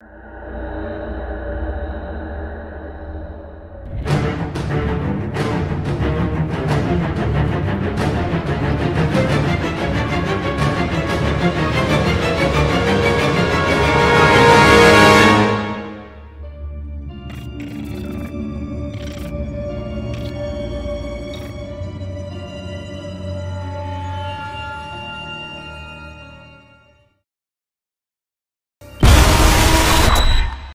you